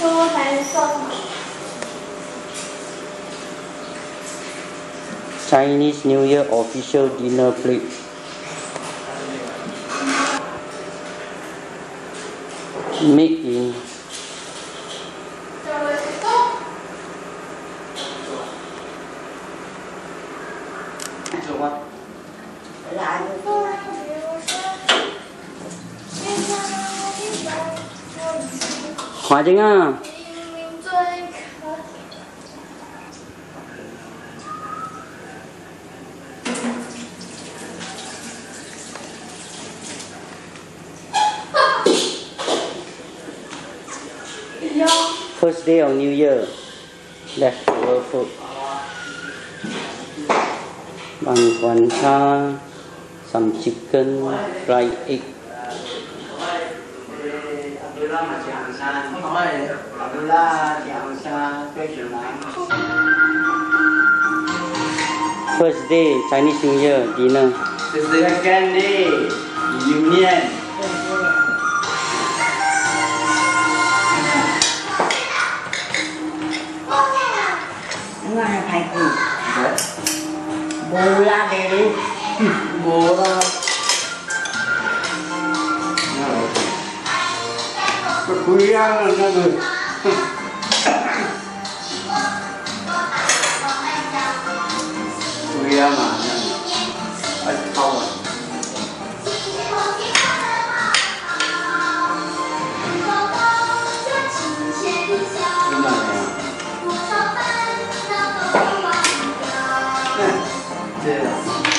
so handsome. Chinese New Year official dinner plate. Made in What? Lại Hóa chính à? First day of New Year. Leftover food. Bằng quan cha, some chicken, fried egg. Abdullah masih Hamzah. Abdullah di Hamzah ke Jurnal. First day Chinese New Year dinner. Second day Union. nó là phải cử bù la để đi Bố 不一样了，那个，哼，不一样嘛，那个，哎，好了。真暖和呀！嗯，对呀。